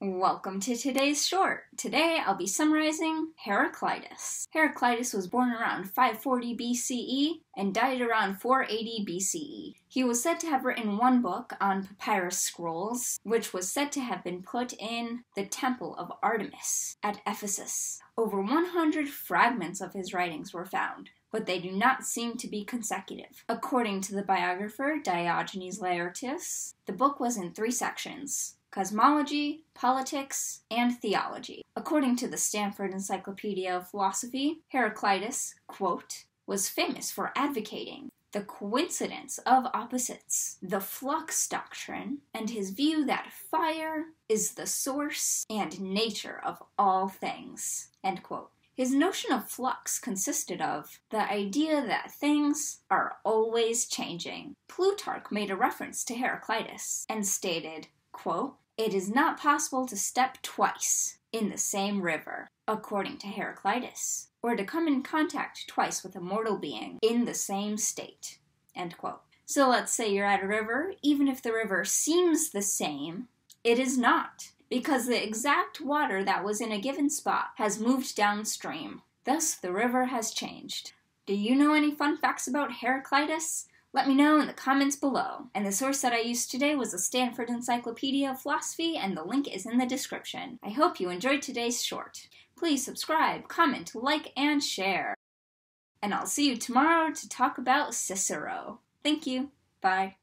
Welcome to today's short. Today I'll be summarizing Heraclitus. Heraclitus was born around 540 BCE and died around 480 BCE. He was said to have written one book on papyrus scrolls, which was said to have been put in the Temple of Artemis at Ephesus. Over 100 fragments of his writings were found, but they do not seem to be consecutive. According to the biographer Diogenes Laertius, the book was in three sections cosmology, politics, and theology. According to the Stanford Encyclopedia of Philosophy, Heraclitus, quote, was famous for advocating the coincidence of opposites, the flux doctrine, and his view that fire is the source and nature of all things. End quote. His notion of flux consisted of the idea that things are always changing. Plutarch made a reference to Heraclitus and stated, quote, It is not possible to step twice in the same river, according to Heraclitus, or to come in contact twice with a mortal being in the same state. So let's say you're at a river, even if the river seems the same, it is not because the exact water that was in a given spot has moved downstream. Thus, the river has changed. Do you know any fun facts about Heraclitus? Let me know in the comments below. And the source that I used today was the Stanford Encyclopedia of Philosophy, and the link is in the description. I hope you enjoyed today's short. Please subscribe, comment, like, and share. And I'll see you tomorrow to talk about Cicero. Thank you. Bye.